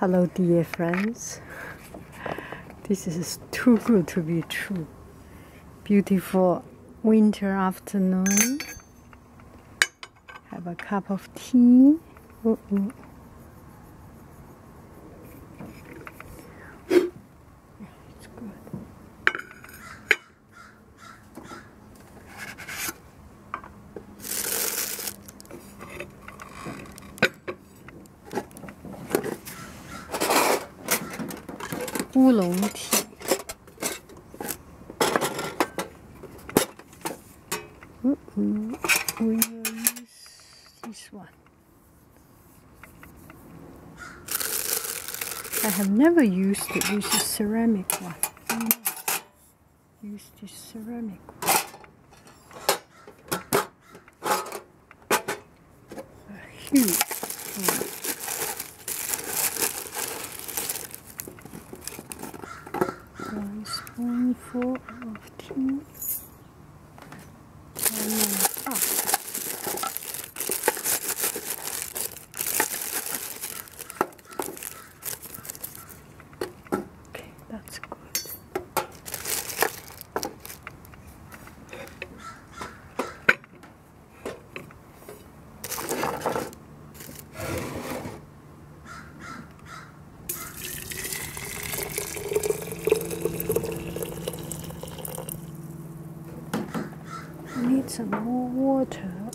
Hello, dear friends. This is too good to be true. Beautiful winter afternoon. Have a cup of tea. 乌龙体。Mm -mm. We will use this one. I have never used it with a ceramic one. Use this ceramic one. A huge one. one Spoonful of tea and then up. Okay, that's good. I need some more water.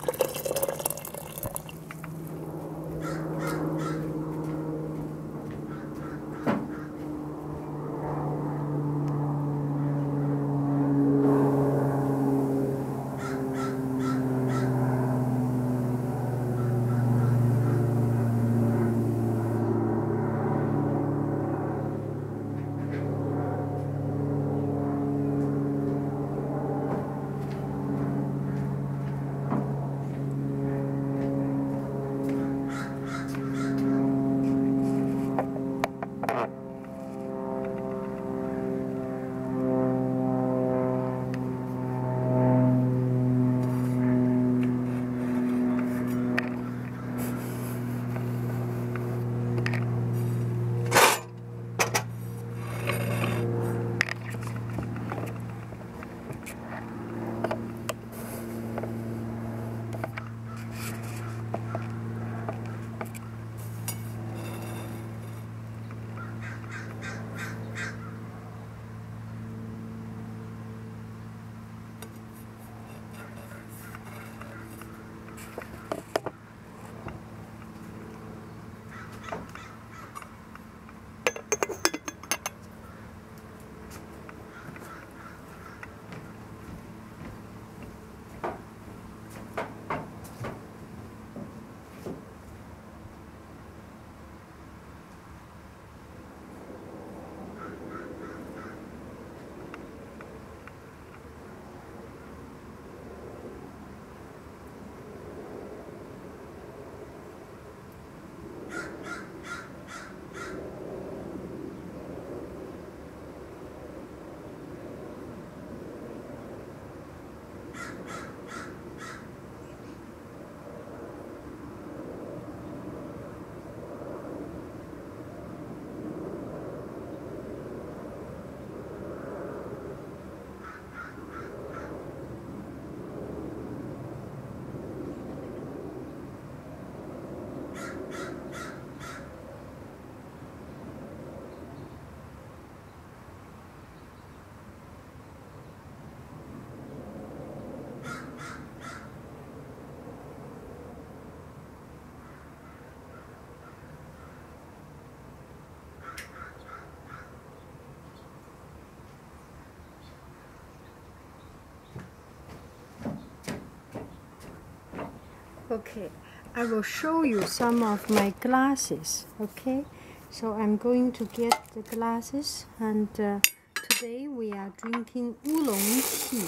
Okay, I will show you some of my glasses. Okay, so I'm going to get the glasses, and uh, today we are drinking oolong tea.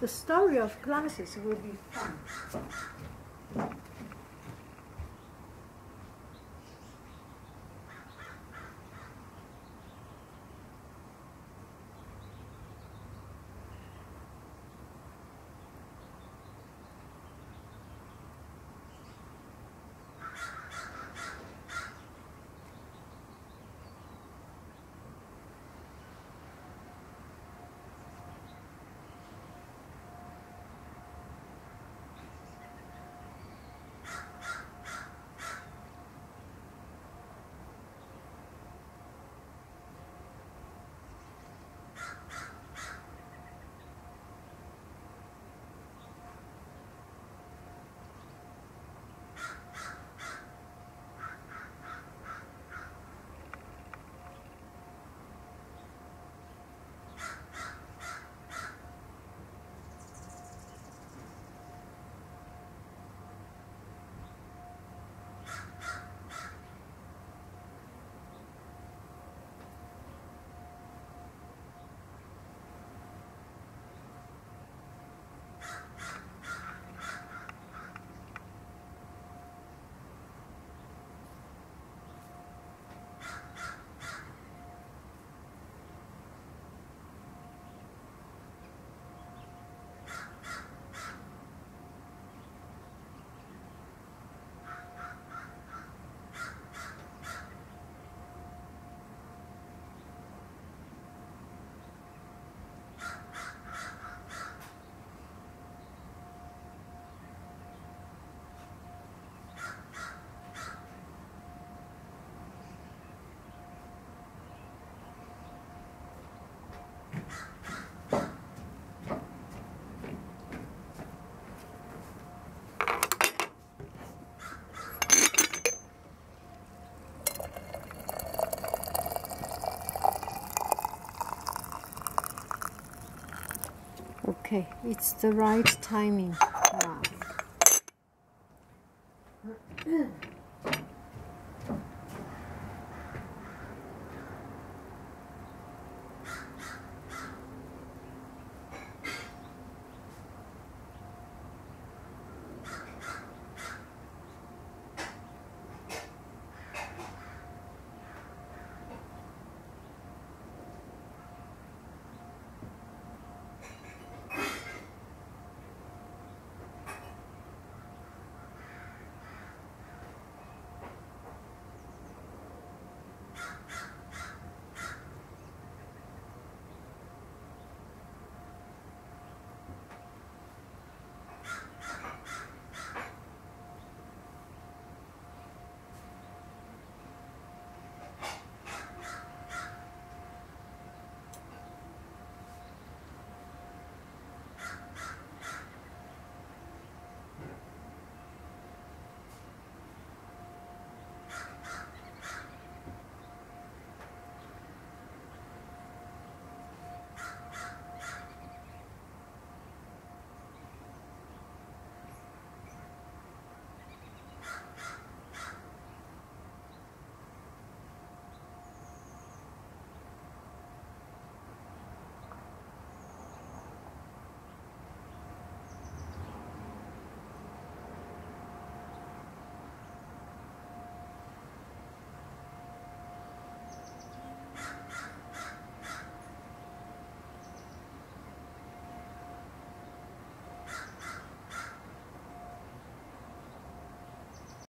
The story of glasses will be fun. Okay, it's the right timing. Wow.